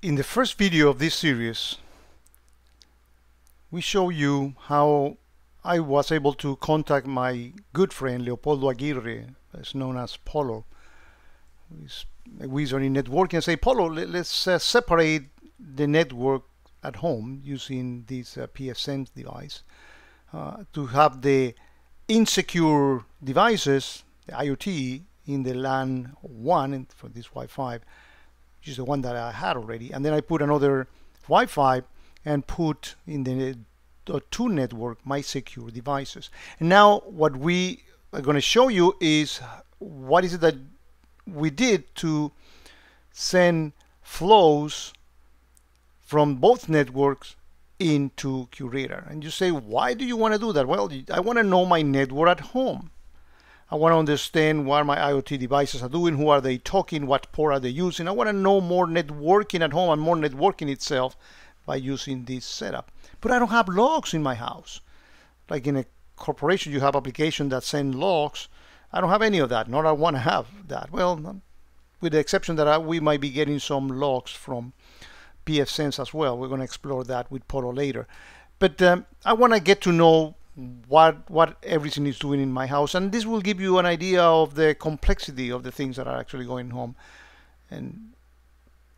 In the first video of this series, we show you how I was able to contact my good friend Leopoldo Aguirre, as known as Polo. He's a wizard in networking and say, Polo, let's uh, separate the network at home using this uh, pfSense device uh, to have the insecure devices, the IoT, in the LAN 1 for this Wi-Fi, which is the one that I had already. And then I put another Wi-Fi and put in the two network my secure devices. And now what we are going to show you is what is it that we did to send flows from both networks into QRadar. And you say, why do you want to do that? Well, I want to know my network at home. I want to understand what my IoT devices are doing, who are they talking, what port are they using. I want to know more networking at home and more networking itself by using this setup. But I don't have logs in my house. Like in a corporation, you have applications that send logs. I don't have any of that, nor I want to have that. Well, with the exception that I, we might be getting some logs from pfSense as well. We're going to explore that with Polo later. But um, I want to get to know what what everything is doing in my house, and this will give you an idea of the complexity of the things that are actually going home. And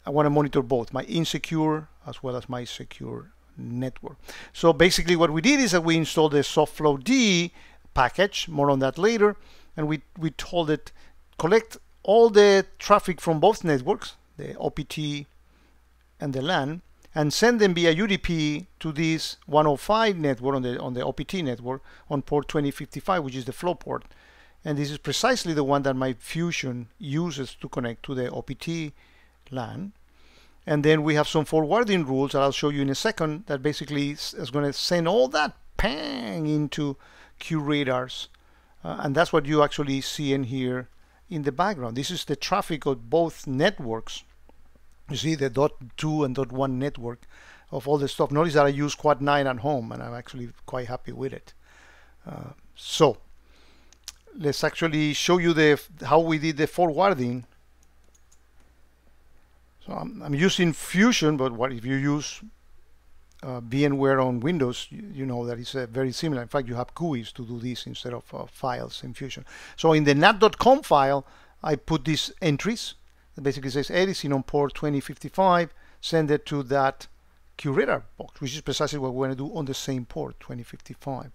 I want to monitor both my insecure as well as my secure network. So basically what we did is that we installed the Softflow D package, more on that later, and we, we told it collect all the traffic from both networks, the OPT and the LAN, and send them via UDP to this 105 network on the on the OPT network on port 2055, which is the flow port. And this is precisely the one that my Fusion uses to connect to the OPT LAN. And then we have some forwarding rules that I'll show you in a second that basically is, going to send all that pang into QRadars. Uh, and that's what you actually see in here in the background. This is the traffic of both networks. You see the dot two and dot one network of all the stuff. Notice that I use Quad 9 at home and I'm actually quite happy with it. Uh, so let's actually show you the how we did the forwarding so I'm, I'm using Fusion, but what if you use uh, VMware on Windows, you, you know that it's uh, very similar. In fact, you have GUIs to do this instead of uh, files in Fusion. So in the nat.conf file, I put these entries. It basically says Edison on port 2055, send it to that QRadar box, which is precisely what we're going to do on the same port 2055.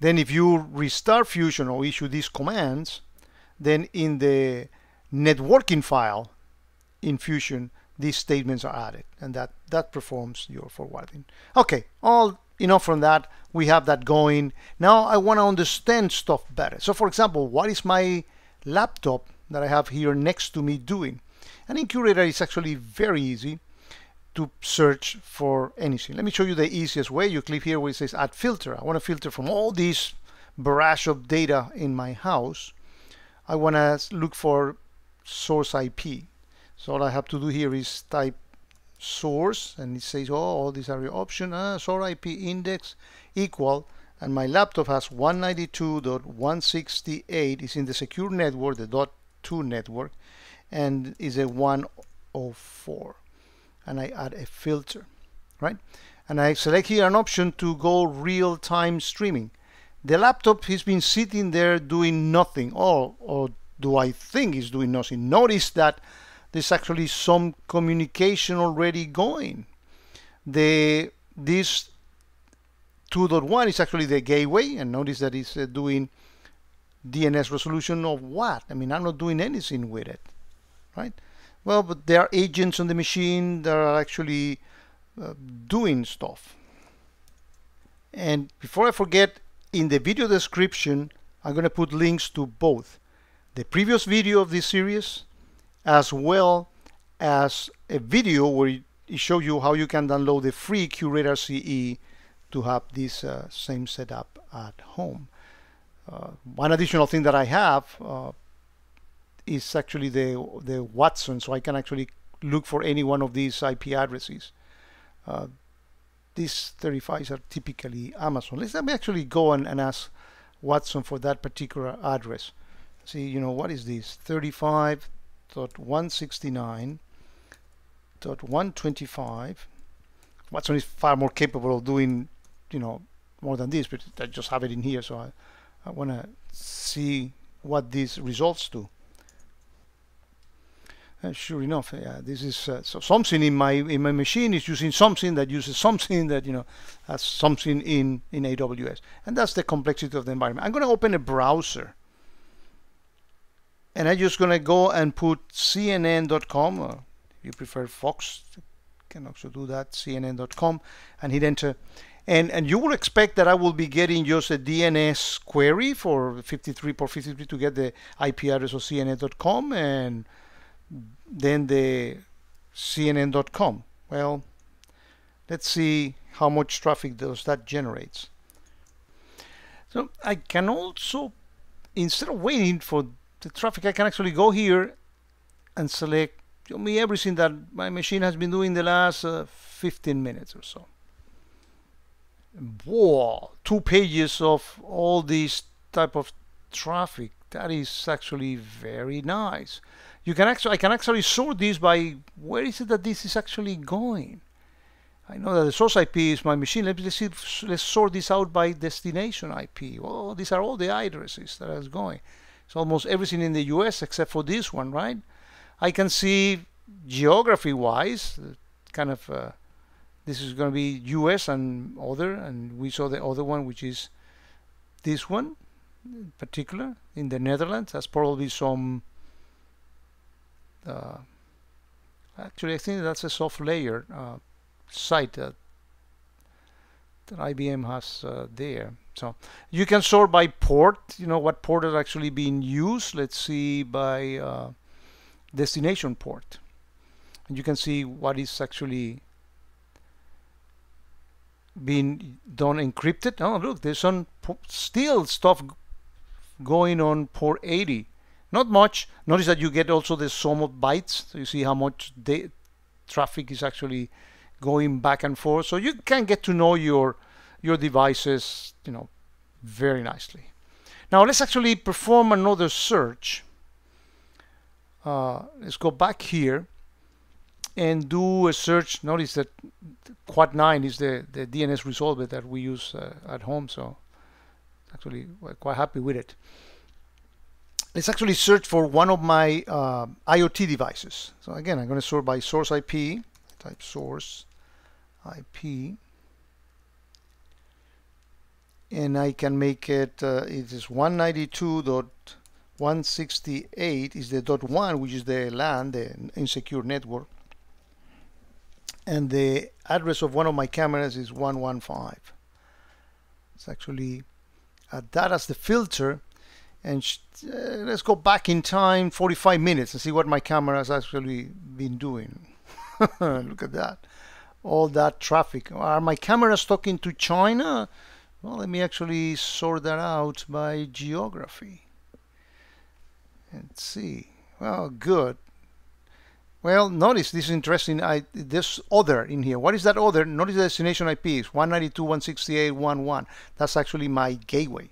Then if you restart Fusion or issue these commands, then in the networking file, in Fusion, these statements are added and that, that performs your forwarding. Okay, all enough from that. We have that going. Now I want to understand stuff better. So for example, what is my laptop that I have here next to me doing? And in QRadar, it's actually very easy to search for anything. Let me show you the easiest way. You click here where it says add filter. I want to filter from all these barrage of data in my house. I want to look for source IP. So all I have to do here is type source and it says, oh, all these are your options. Uh, source IP index equal and my laptop has 192.168 is in the secure network, the dot two network, and is a 104. And I add a filter, right? And I select here an option to go real-time streaming. The laptop has been sitting there doing nothing, or, or do I think it's doing nothing? Notice that there's actually some communication already going. The this 2.1 is actually the gateway, and notice that it's uh, doing DNS resolution of what? I mean, I'm not doing anything with it, right? Well, but there are agents on the machine that are actually uh, doing stuff. And before I forget, in the video description, I'm going to put links to both the previous video of this series as well as a video where it shows you how you can download the free QRadar CE to have this uh, same setup at home. Uh, one additional thing that I have uh, is actually the the Watson, so I can actually look for any one of these IP addresses. Uh, these 35s are typically Amazon. Let's let me actually go and, and ask Watson for that particular address. See, you know, what is this? 35 dot 169 125. Watson is far more capable of doing, you know, more than this, but I just have it in here, so I, I want to see what these results do. And sure enough, yeah, this is uh, so something in my in my machine is using something that uses something that you know has something in in AWS, and that's the complexity of the environment. I'm going to open a browser, and I'm just going to go and put CNN.com, or if you prefer Fox, you can also do that CNN.com, and hit enter. And, and you will expect that I will be getting just a DNS query for 53 por 53 to get the IP address of CNN.com and then the CNN.com. Well, let's see how much traffic does that generates. So I can also, instead of waiting for the traffic, I can actually go here and select show me everything that my machine has been doing the last uh, 15 minutes or so. Whoa, two pages of all this type of traffic. That is actually very nice you can actually I can actually sort this by where is it that this is actually going. I know that the source IP is my machine. Let's see, let's sort this out by destination IP. Oh, these are all the addresses that is going. It's almost everything in the US except for this one, right? I can see geography-wise, kind of uh, this is going to be US and other, and we saw the other one, which is this one in particular in the Netherlands. That's probably some uh, actually I think that's a SoftLayer uh, site that, that IBM has uh, there. So you can sort by port you know what port is actually being used. Let's see by uh, destination port. And you can see what is actually being done encrypted oh look there's some still stuff going on port 80 not much. Notice that you get also the sum of bytes. So you see how much traffic is actually going back and forth. So you can get to know your your devices, you know, very nicely. Now let's actually perform another search. Uh, let's go back here and do a search. Notice that Quad 9 is the, the DNS resolver that we use uh, at home. So actually we're quite happy with it let's actually search for one of my uh, IoT devices. So again, I'm going to sort by source IP, type source IP, and I can make it, uh, it is 192.168 is the dot one, which is the LAN, the insecure network. And the address of one of my cameras is 115. It's actually that as the filter and uh, let's go back in time 45 minutes and see what my camera has actually been doing. Look at that. All that traffic. Are my cameras talking to China? Well let me actually sort that out by geography. Let's see. Well good well notice this is interesting I this other in here what is that other notice the destination IP is 192.168.1.1 that's actually my gateway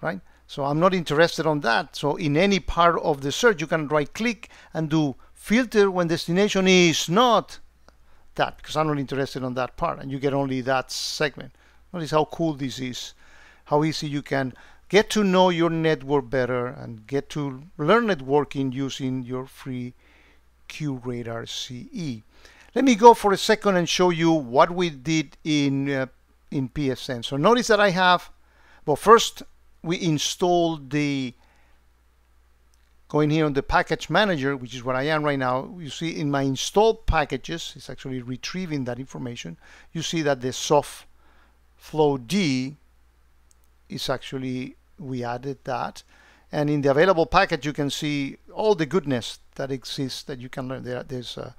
right so I'm not interested on that. So in any part of the search, you can right click and do filter when destination is not that because I'm not interested on that part and you get only that segment. Notice how cool this is, how easy you can get to know your network better and get to learn networking using your free QRadar CE. Let me go for a second and show you what we did in uh, in pfSense. So notice that I have, well first we installed the going here on the package manager which is what I am right now you see in my installed packages it's actually retrieving that information you see that the soft flow D is actually we added that and in the available package you can see all the goodness that exists that you can learn. There there's uh,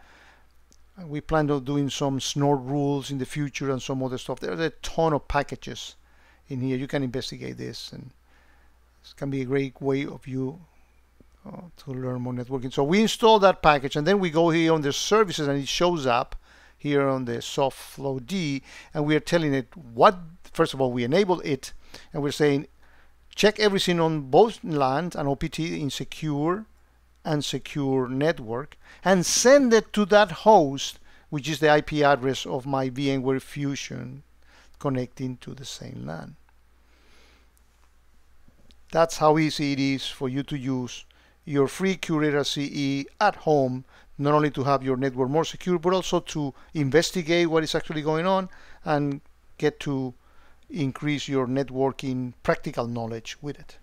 we plan on doing some snort rules in the future and some other stuff. There's a ton of packages in here. You can investigate this and this can be a great way of you uh, to learn more networking. So we install that package and then we go here on the services and it shows up here on the soft flow D and we are telling it what first of all we enable it and we're saying check everything on both LAN and OPT in secure and secure network and send it to that host, which is the IP address of my VMware Fusion connecting to the same LAN. That's how easy it is for you to use your free QRadar CE at home, not only to have your network more secure, but also to investigate what is actually going on and get to increase your networking practical knowledge with it.